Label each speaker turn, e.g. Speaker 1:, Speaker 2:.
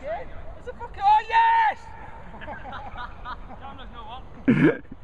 Speaker 1: fucking. A fucking. Oh, yes! Cameron's no one.